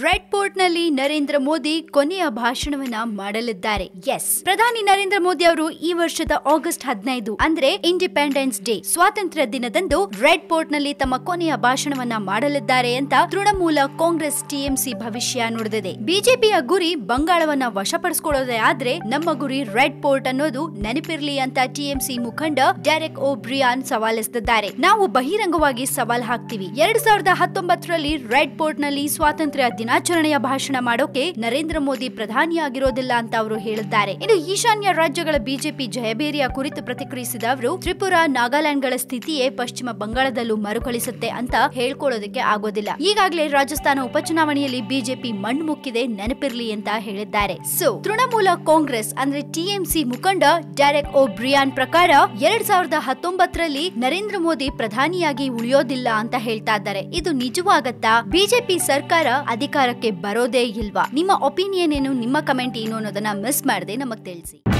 Red ಪೋರ್ಟ್ನಲ್ಲಿ ನರೇಂದ್ರ ಮೋದಿ ಕೊನೆಯ ಭಾಷಣವನ್ನ ಮಾಡಲಿದ್ದಾರೆ. ಎಸ್ ಪ್ರಧಾನಿ ನರೇಂದ್ರ ಮೋದಿ ಅವರು ಈ ವರ್ಷದ ಆಗಸ್ಟ್ ಹದಿನೈದು, ಅಂದ್ರೆ ಇಂಡಿಪೆಂಡೆನ್ಸ್ ಡೇ ಸ್ವಾತಂತ್ರ್ಯ ದಿನದಂದು ರೆಡ್ ಪೋರ್ಟ್ನಲ್ಲಿ ತಮ್ಮ ಕೊನೆಯ ಭಾಷಣವನ್ನ ಮಾಡಲಿದ್ದಾರೆ ಅಂತ ತೃಣಮೂಲ ಕಾಂಗ್ರೆಸ್ ಟಿಎಂಸಿ ಭವಿಷ್ಯ ನುಡಿದಿದೆ. ಬಿಜೆಪಿಯ ಗುರಿ ಬಂಗಾಳವನ್ನ ವಶಪಡಿಸಿಕೊಳ್ಳೋದೇ ಆದ್ರೆ ನಮ್ಮ ಗುರಿ ರೆಡ್ ಪೋರ್ಟ್ ಅನ್ನೋದು ನೆನಪಿರ್ಲಿ ಅಂತ ಟಿಎಂಸಿ ಮುಖಂಡ ಡೆರೆಕ್ ಓ ಬ್ರಿಯಾನ್ ನಾವು ಬಹಿರಂಗವಾಗಿ ಸವಾಲ್ ಹಾಕ್ತಿವಿ. ಎರಡ್ ಸಾವಿರದ ಹತ್ತೊಂಬತ್ತರಲ್ಲಿ ರೆಡ್ ಪೋರ್ಟ್ನಲ್ಲಿ ಸ್ವಾತಂತ್ರ್ಯ ದಿನಾಚರಣೆಯ ಭಾಷಣ ಮಾಡೋಕೆ ನರೇಂದ್ರ ಮೋದಿ ಪ್ರಧಾನಿಯಾಗಿರೋದಿಲ್ಲ ಅಂತ ಅವರು ಹೇಳಿದ್ದಾರೆ ಇನ್ನು ಈಶಾನ್ಯ ರಾಜ್ಯಗಳ ಬಿಜೆಪಿ ಜಯಬೇರಿಯ ಕುರಿತು ಪ್ರತಿಕ್ರಿಯಿಸಿದ ಅವರು, ತ್ರಿಪುರಾ, ನಾಗಾಲ್ಯಾಂಡ್ಗಳ ಸ್ಥಿತಿಯೇ ಪಶ್ಚಿಮ ಬಂಗಾಳದಲ್ಲೂ ಮರುಕಳಿಸುತ್ತೆ ಅಂತ ಹೇಳ್ಕೊಳ್ಳೋದಕ್ಕೆ ಆಗೋದಿಲ್ಲ. ಈಗಾಗಲೇ ರಾಜಸ್ಥಾನ ಉಪಚುನಾವಣೆಯಲ್ಲಿ ಬಿಜೆಪಿ ಮಣ್ಣು ಮುಕ್ಕಿದೆ, ನೆನಪಿರ್ಲಿ ಅಂತ ಹೇಳಿದ್ದಾರೆ. ಸೊ ತೃಣಮೂಲ ಕಾಂಗ್ರೆಸ್ ಅಂದ್ರೆ ಟಿಎಂಸಿ ಮುಖಂಡ ಡ್ಯಾರೆಕ್ ಓ ಬ್ರಿಯಾನ್ ಪ್ರಕಾರ ಎರಡ್ ಸಾವಿರದ ಹತ್ತೊಂಬತ್ತರಲ್ಲಿ ನರೇಂದ್ರ ಮೋದಿ ಪ್ರಧಾನಿಯಾಗಿ ಉಳಿಯೋದಿಲ್ಲ ಅಂತ ಹೇಳ್ತಾ ಇದ್ದಾರೆ. ಇದು ನಿಜವಾಗತ್ತಾ? ಬಿಜೆಪಿ ಸರ್ಕಾರ ಅಧಿಕಾರಕ್ಕೆ ಬರೋದೇ ಇಲ್ವಾ? ನಿಮ್ಮ ಒಪಿನಿಯನ್ ಏನು? ನಿಮ್ಮ ಕಮೆಂಟ್ ಏನು ಅನ್ನೋದನ್ನ ಮಿಸ್ ಮಾಡದೆ ನಮಗ್ ತಿಳಿಸಿ.